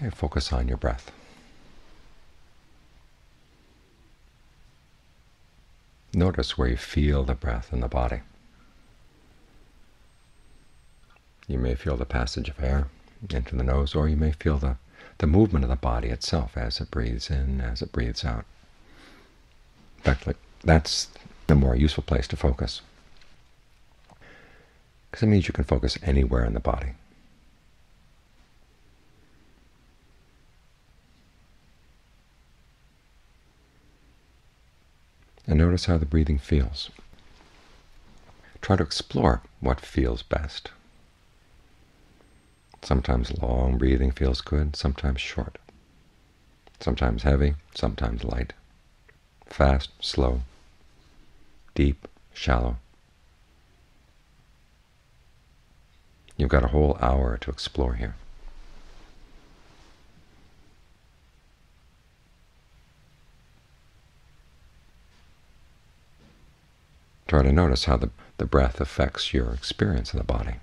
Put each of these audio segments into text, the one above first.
Okay, focus on your breath. Notice where you feel the breath in the body. You may feel the passage of air into the nose, or you may feel the, the movement of the body itself as it breathes in, as it breathes out. In fact, that's the more useful place to focus, because it means you can focus anywhere in the body. And notice how the breathing feels. Try to explore what feels best. Sometimes long breathing feels good, sometimes short, sometimes heavy, sometimes light, fast, slow, deep, shallow. You've got a whole hour to explore here. Try to notice how the, the breath affects your experience of the body.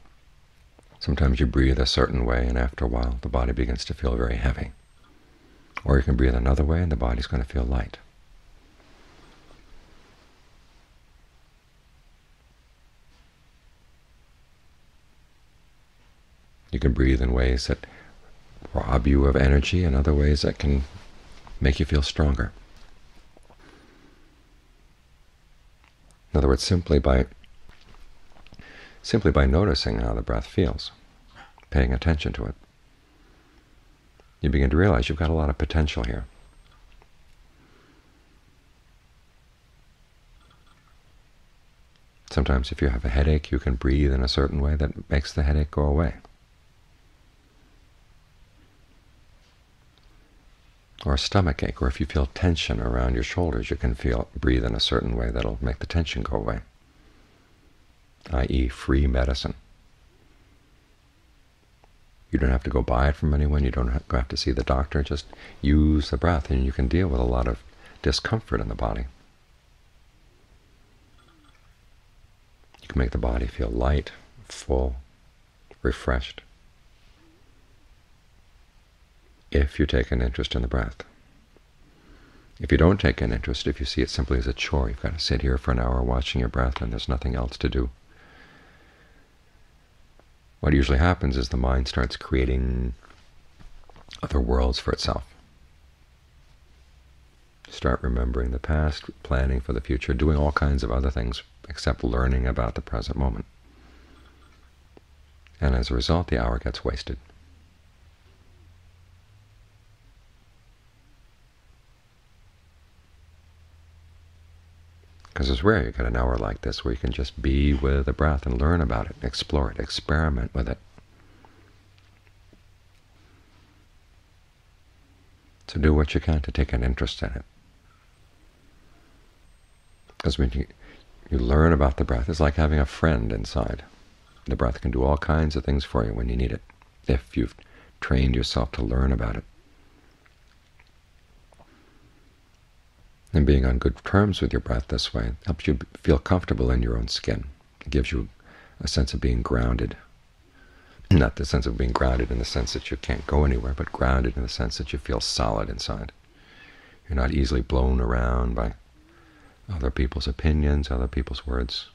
Sometimes you breathe a certain way, and after a while the body begins to feel very heavy. Or you can breathe another way, and the body's going to feel light. You can breathe in ways that rob you of energy and other ways that can make you feel stronger. In other words, simply by simply by noticing how the breath feels, paying attention to it, you begin to realize you've got a lot of potential here. Sometimes if you have a headache, you can breathe in a certain way that makes the headache go away. Or a stomach ache, or if you feel tension around your shoulders, you can feel breathe in a certain way that'll make the tension go away, i.e. free medicine. You don't have to go buy it from anyone. You don't have to see the doctor. Just use the breath, and you can deal with a lot of discomfort in the body. You can make the body feel light, full, refreshed if you take an interest in the breath. If you don't take an interest, if you see it simply as a chore, you've got to sit here for an hour watching your breath and there's nothing else to do. What usually happens is the mind starts creating other worlds for itself. Start remembering the past, planning for the future, doing all kinds of other things except learning about the present moment. And as a result, the hour gets wasted. Because it's rare you get an hour like this where you can just be with the breath and learn about it, explore it, experiment with it. So do what you can to take an interest in it. Because when you, you learn about the breath, it's like having a friend inside. The breath can do all kinds of things for you when you need it, if you've trained yourself to learn about it. And being on good terms with your breath this way helps you feel comfortable in your own skin. It gives you a sense of being grounded. Not the sense of being grounded in the sense that you can't go anywhere, but grounded in the sense that you feel solid inside. You're not easily blown around by other people's opinions, other people's words.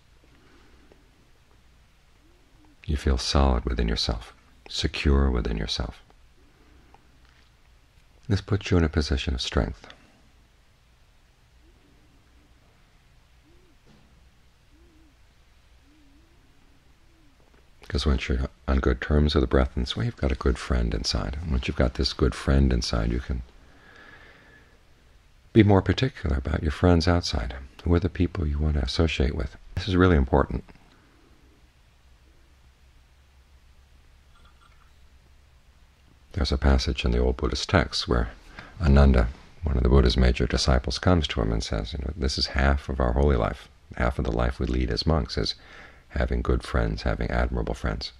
You feel solid within yourself, secure within yourself. This puts you in a position of strength. Because once you're on good terms with the breath this way, you've got a good friend inside. And once you've got this good friend inside, you can be more particular about your friends outside. Who are the people you want to associate with? This is really important. There's a passage in the old Buddhist texts where Ananda, one of the Buddha's major disciples, comes to him and says, you know, this is half of our holy life. Half of the life we lead as monks is having good friends, having admirable friends.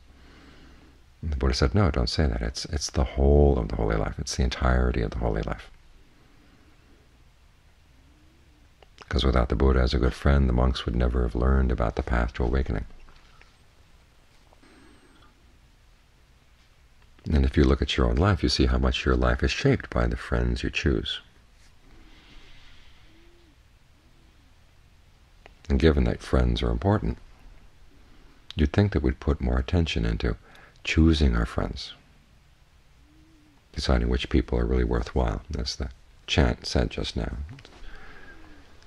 And the Buddha said, no, don't say that. It's, it's the whole of the holy life. It's the entirety of the holy life. Because without the Buddha as a good friend, the monks would never have learned about the path to awakening. And if If you look at your own life, you see how much your life is shaped by the friends you choose. And given that friends are important, you'd think that we'd put more attention into choosing our friends, deciding which people are really worthwhile, as the chant said just now.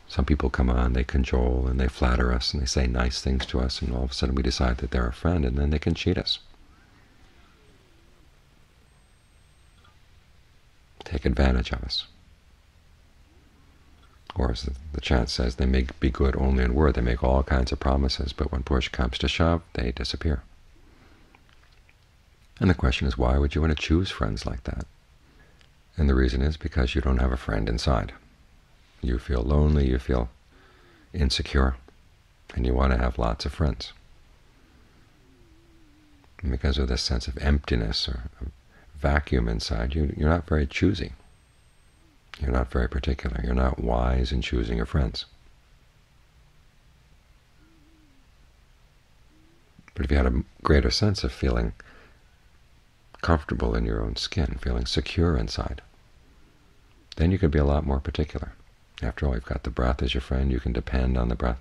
Some people come on, they cajole and they flatter us and they say nice things to us, and all of a sudden we decide that they're a friend, and then they can cheat us. Take advantage of us. Or as the chant says, they may be good only in word, they make all kinds of promises, but when push comes to shove, they disappear. And the question is, why would you want to choose friends like that? And the reason is because you don't have a friend inside. You feel lonely, you feel insecure, and you want to have lots of friends. And because of this sense of emptiness or vacuum inside you, you're not very choosy. You're not very particular. You're not wise in choosing your friends. But if you had a greater sense of feeling comfortable in your own skin, feeling secure inside, then you could be a lot more particular. After all, you've got the breath as your friend. You can depend on the breath.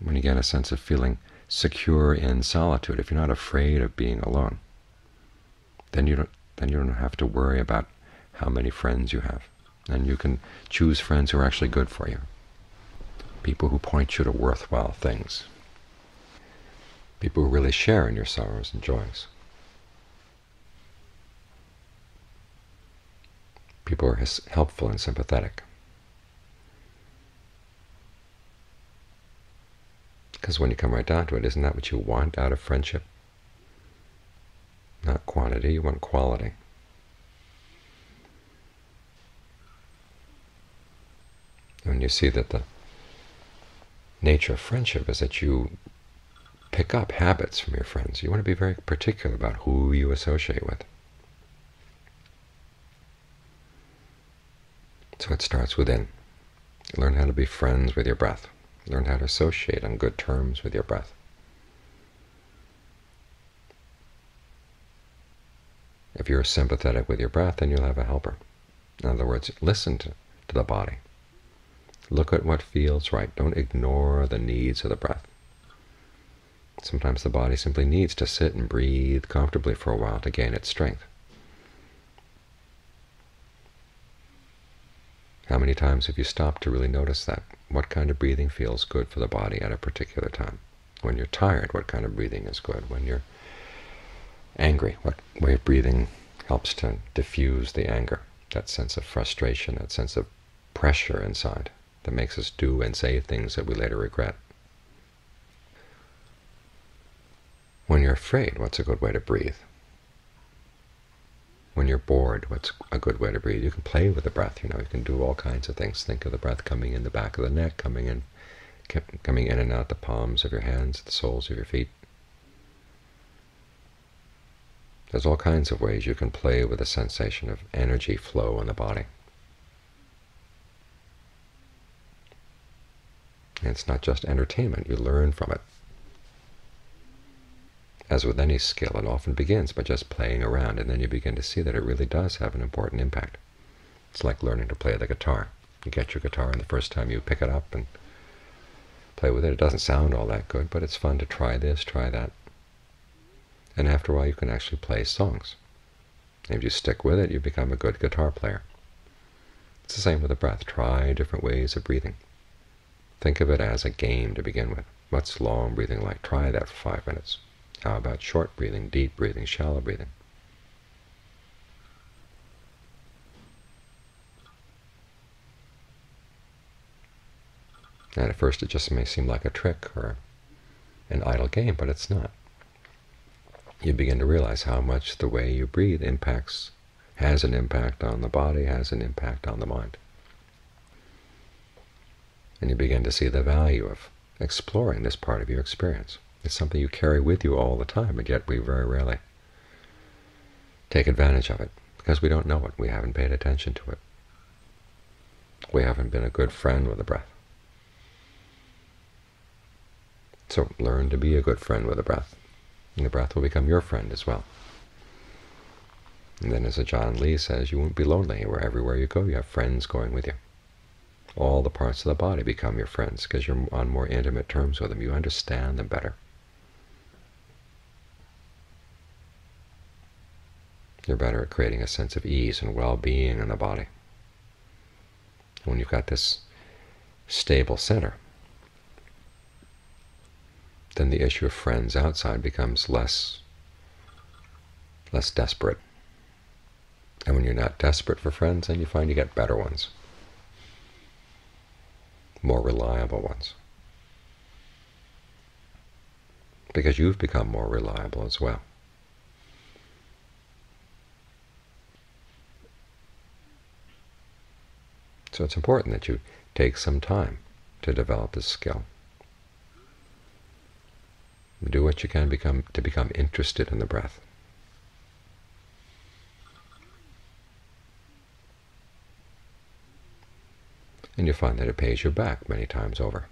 When you get a sense of feeling secure in solitude, if you're not afraid of being alone, then you don't then you don't have to worry about how many friends you have. And you can choose friends who are actually good for you, people who point you to worthwhile things, people who really share in your sorrows and joys. People who are helpful and sympathetic. Because when you come right down to it, isn't that what you want out of friendship? Not quantity, you want quality. When you see that the nature of friendship is that you pick up habits from your friends. You want to be very particular about who you associate with. So it starts within. Learn how to be friends with your breath. Learn how to associate on good terms with your breath. If you're sympathetic with your breath, then you'll have a helper. In other words, listen to, to the body. Look at what feels right. Don't ignore the needs of the breath. Sometimes the body simply needs to sit and breathe comfortably for a while to gain its strength. How many times have you stopped to really notice that? What kind of breathing feels good for the body at a particular time? When you're tired, what kind of breathing is good? When you're angry, what way of breathing helps to diffuse the anger, that sense of frustration, that sense of pressure inside that makes us do and say things that we later regret. When you're afraid, what's a good way to breathe? When you're bored, what's a good way to breathe? You can play with the breath, you know, you can do all kinds of things. Think of the breath coming in the back of the neck, coming in coming in and out the palms of your hands, the soles of your feet. There's all kinds of ways you can play with the sensation of energy flow in the body. And it's not just entertainment, you learn from it. As with any skill, it often begins by just playing around, and then you begin to see that it really does have an important impact. It's like learning to play the guitar. You get your guitar, and the first time you pick it up and play with it, it doesn't sound all that good, but it's fun to try this, try that. And after a while, you can actually play songs. if you stick with it, you become a good guitar player. It's the same with the breath. Try different ways of breathing. Think of it as a game to begin with. What's long breathing like? Try that for five minutes. How about short breathing, deep breathing, shallow breathing? And at first it just may seem like a trick or an idle game, but it's not. You begin to realize how much the way you breathe impacts, has an impact on the body, has an impact on the mind and you begin to see the value of exploring this part of your experience. It's something you carry with you all the time, and yet we very rarely take advantage of it because we don't know it. We haven't paid attention to it. We haven't been a good friend with the breath. So learn to be a good friend with the breath. And the breath will become your friend as well. And then, as Ajaan Lee says, you won't be lonely. Where everywhere you go, you have friends going with you. All the parts of the body become your friends because you're on more intimate terms with them. You understand them better. You're better at creating a sense of ease and well-being in the body. When you've got this stable center, then the issue of friends outside becomes less less desperate. And when you're not desperate for friends, then you find you get better ones, more reliable ones, because you've become more reliable as well. So it's important that you take some time to develop this skill. Do what you can become to become interested in the breath. And you'll find that it pays you back many times over.